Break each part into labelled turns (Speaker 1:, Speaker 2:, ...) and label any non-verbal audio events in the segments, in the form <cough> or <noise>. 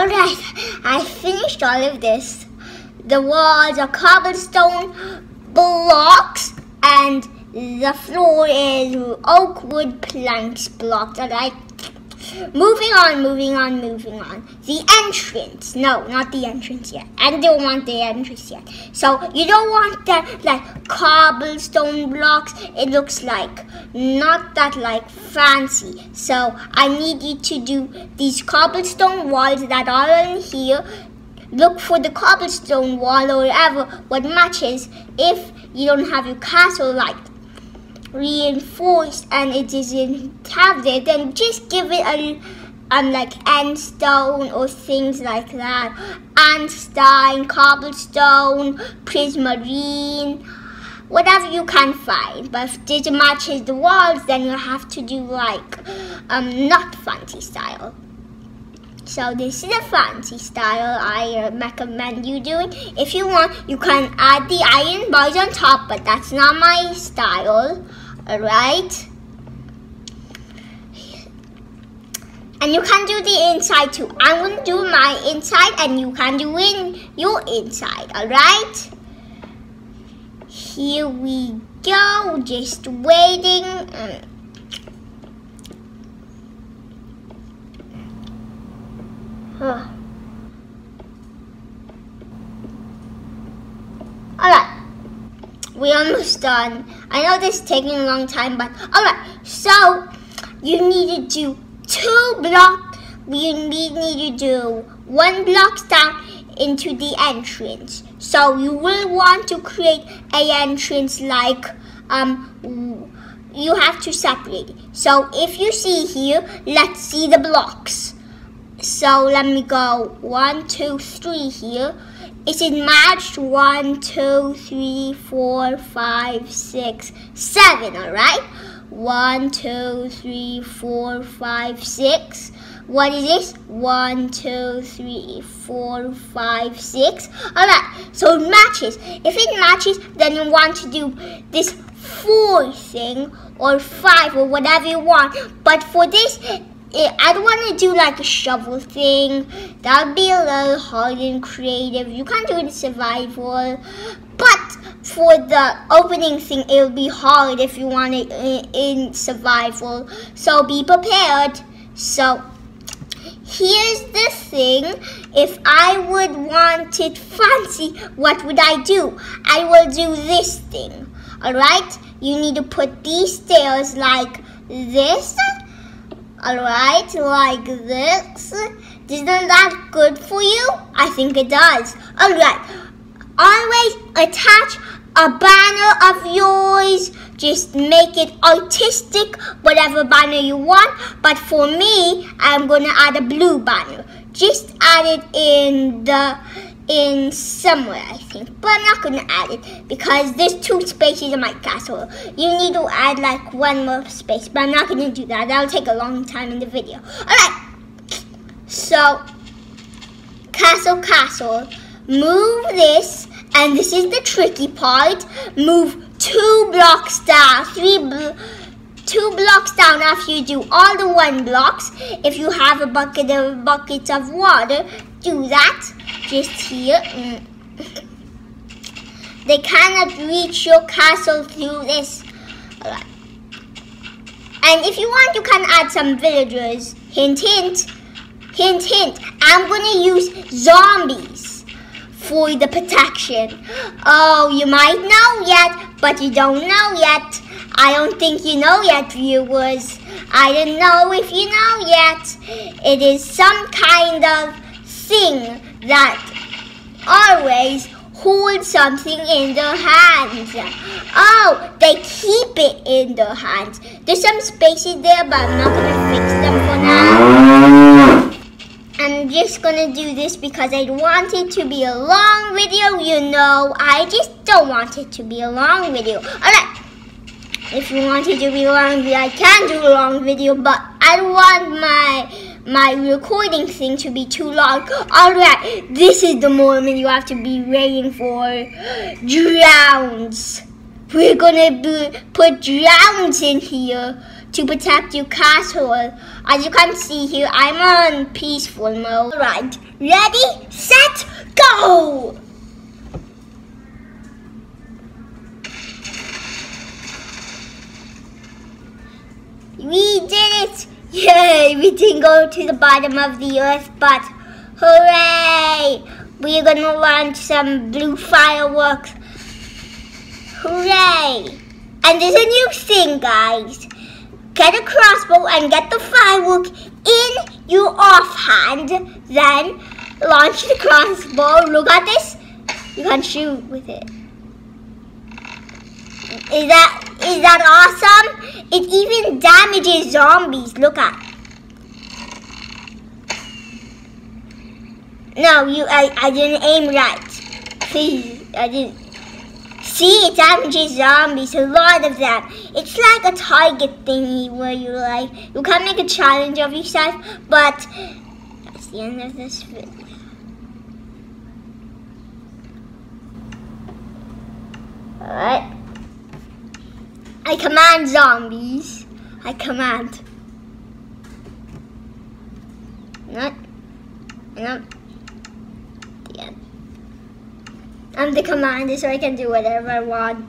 Speaker 1: Alright, I finished all of this. The walls are cobblestone blocks and the floor is oak wood planks blocks. Alright, moving on, moving on, moving on. The entrance. No, not the entrance yet. I don't want the entrance yet. So you don't want that like cobblestone blocks. It looks like not that like fancy. So I need you to do these cobblestone walls that are in here. Look for the cobblestone wall or whatever what matches if you don't have your castle like reinforced and it isn't have there, then just give it a um, like endstone or things like that. endstone, cobblestone, prismarine, whatever you can find. But if this matches the walls, then you have to do like um, not fancy style. So this is a fancy style I recommend you doing. If you want, you can add the iron bars on top, but that's not my style. Alright? And you can do the inside too. I'm going to do my inside and you can do in your inside. Alright? Here we go. Just waiting. Um, huh. Alright. We're almost done. I know this is taking a long time, but alright. So, you need to do two blocks. You need, need to do one block down into the entrance. So, you will want to create a entrance like, um, you have to separate. So, if you see here, let's see the blocks. So let me go one, two, three here. Is it matched? One, two, three, four, five, six, seven, alright? One, two, three, four, five, six. What is this? One, two, three, four, five, six. Alright, so it matches. If it matches, then you want to do this four thing or five or whatever you want. But for this, it, I don't want to do like a shovel thing. That would be a little hard and creative. You can't do it in survival. But for the opening thing, it will be hard if you want it in, in survival. So be prepared. So here's the thing. If I would want it fancy, what would I do? I will do this thing. Alright? You need to put these stairs like this Alright, like this. Isn't that good for you? I think it does. Alright, always attach a banner of yours. Just make it artistic, whatever banner you want. But for me, I'm going to add a blue banner. Just add it in the in somewhere, I think. But I'm not going to add it because there's two spaces in my castle. You need to add like one more space, but I'm not going to do that. That'll take a long time in the video. Alright, so castle, castle. Move this, and this is the tricky part. Move two blocks down, three bl two blocks down after you do all the one blocks. If you have a bucket of buckets of water, do that just here. Mm. they cannot reach your castle through this. And if you want, you can add some villagers. Hint, hint. Hint, hint. I'm going to use zombies for the protection. Oh, you might know yet, but you don't know yet. I don't think you know yet, viewers. I don't know if you know yet. It is some kind of thing that always hold something in their hands. Oh, they keep it in their hands. There's some spaces there, but I'm not to fix them for now. I'm just to do this because I want it to be a long video, you know. I just don't want it to be a long video. Alright, if you want it to be a long, video, I can do a long video, but I want my my recording thing to be too long. Alright, this is the moment you have to be waiting for. Drowns. We're gonna be, put drowns in here. to protect your castle. As you can see here, I'm on peaceful mode. All right, ready, set, go! We did! Yay! We didn't go to the bottom of the earth, but hooray! We're gonna launch some blue fireworks. Hooray! And there's a new thing, guys. Get a crossbow and get the firework in your offhand. Then launch the crossbow. Look at this. You can shoot with it. Is that is that awesome? It even damages zombies. Look at. No, you I, I didn't aim right. Please, I didn't. See, it damages zombies, a lot of them. It's like a target thingy where you like, you can make a challenge of yourself, but that's the end of this video. Alright. I command zombies. I command. Not. Not. Yeah. I'm the commander, so I can do whatever I want.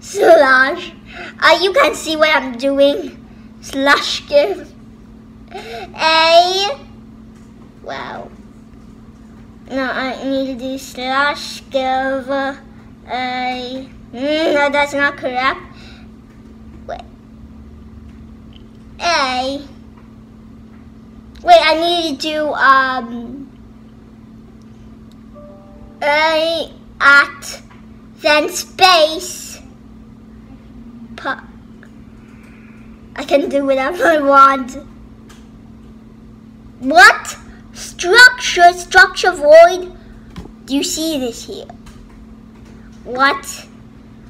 Speaker 1: Slash. Uh, you can see what I'm doing. Slash give. A. Wow. No, I need to do slash give a. Mm, no, that's not correct. Wait. A. Wait, I need to do um. A at then space. I can do whatever I want. What? Structure, structure void. Do you see this here? What?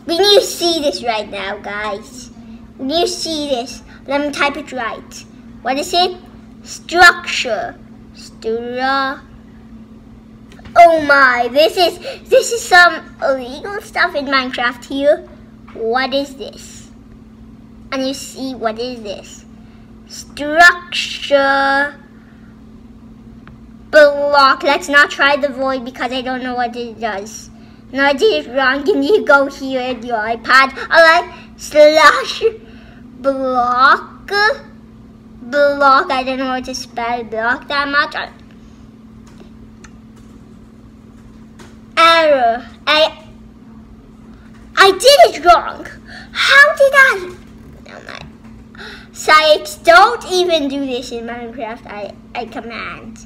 Speaker 1: We need to see this right now, guys. We need to see this. Let me type it right. What is it? Structure. Stra. Oh my, this is this is some illegal stuff in Minecraft here. What is this? And you see what is this? Structure block. Let's not try the void because I don't know what it does. No, I did it wrong. Can you go here in your iPad? Alright, slash block. Block. I don't know how to spell block that much. Error. I I did it wrong. How did I? No, science. Don't even do this in Minecraft. I I command.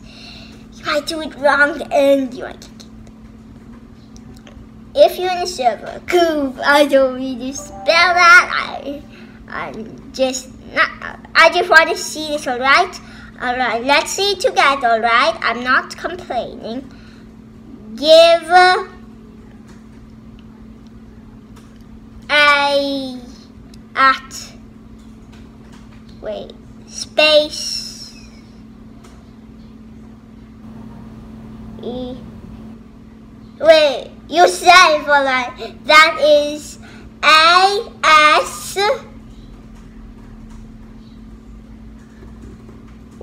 Speaker 1: You might do it wrong and you might if you're in a server, cool, I don't to spell that. I, I'm just not, I just want to see this, alright? Alright, let's see together, alright? I'm not complaining. Give uh, a at wait space e wait you said for like that is A S.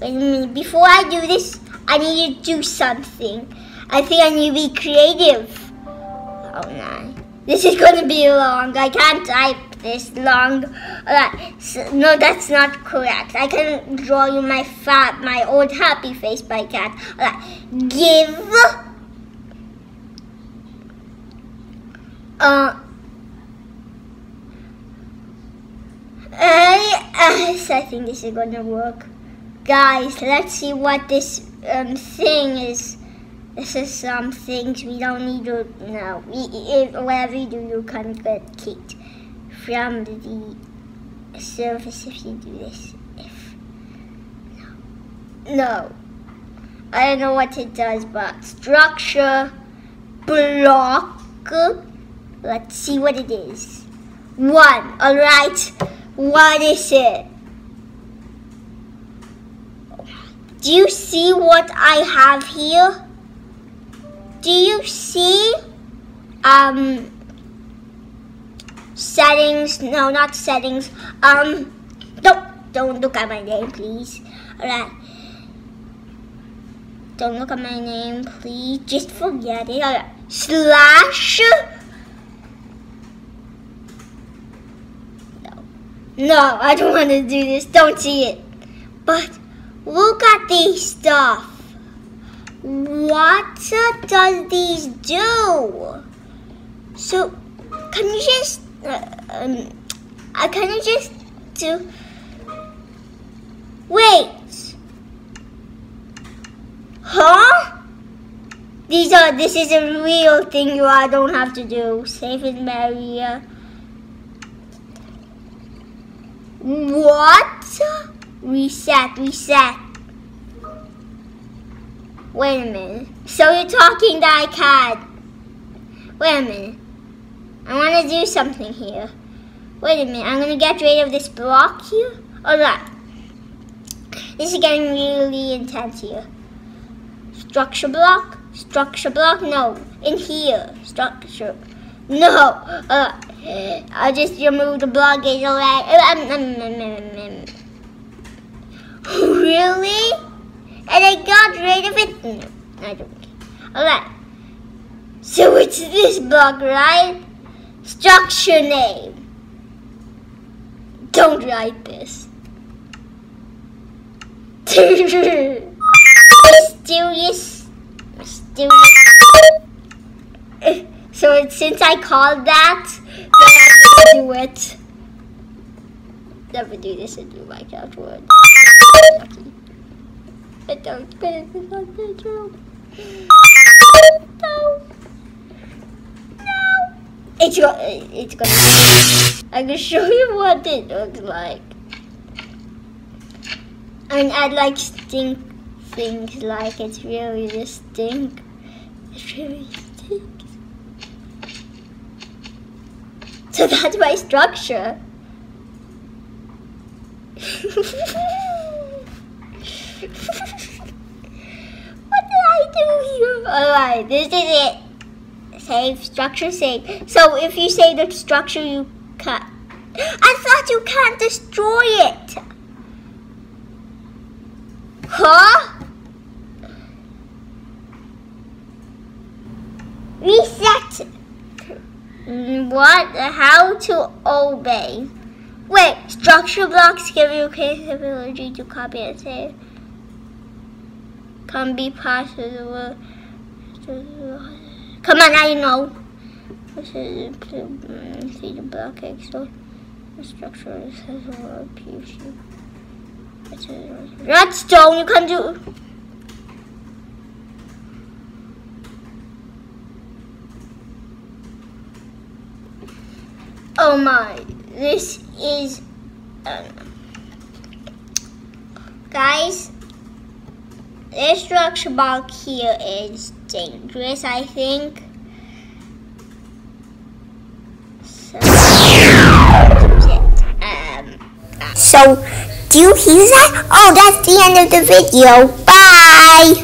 Speaker 1: A minute. Before I do this, I need to do something. I think I need to be creative. Oh no. This is going to be long. I can't type this long. Right. So, no, that's not correct. I can draw you my fat, my old happy face by cat. Right. Give Uh, I, I think this is gonna work. Guys, let's see what this um, thing is. This is some things we don't need to know. We, if, whatever you do, you can get kicked from the service if you do this. If no, no, I don't know what it does, but structure block Let's see what it is. One. All right. What is it? Do you see what I have here? Do you see um settings? No, not settings. Um don't look at my name, please. Alright. Don't look at my name, please. Just forget it. Alright. Slash. No. No, I don't want to do this. Don't see it. But look at these stuff. What does these do? So, can you just, uh, um, uh, can you just do, wait, huh? These are, this is a real thing you I don't have to do. Save in Maria. What? Reset, reset. Wait a minute. So you're talking that I can. Wait a minute. I want to do something here. Wait a minute. I'm going to get rid of this block here. Alright. This is getting really intense here. Structure block. Structure block. No. In here. Structure. No. Uh, I just removed the blockage away. Really? and I got rid of it. No, I don't care. Alright. So it's this block, right? Structure name. Don't write this. <laughs> mysterious. Mysterious. <laughs> So since I called that, then I'm gonna do it. Never do this in Minecraft World. I don't spend this on bedroom. No. No. It's go it's gonna I can show you what it looks like. I mean I like stink things like it's really just stink. It really stinks. So <laughs> that's my structure. <laughs> <laughs> Alright, this is it. Save, structure, save. So if you save the structure, you cut. I thought you can't destroy it. Huh? Reset. Mm, what? How to obey? Wait, structure blocks give you capability to copy and save. Can be world. Come on, I know. This is see the block so the structure is has a PVC. Redstone you can do Oh my, this is, um, guys, this block here is dangerous, I think. So, um, so do you hear that? Oh, that's the end of the video. Bye!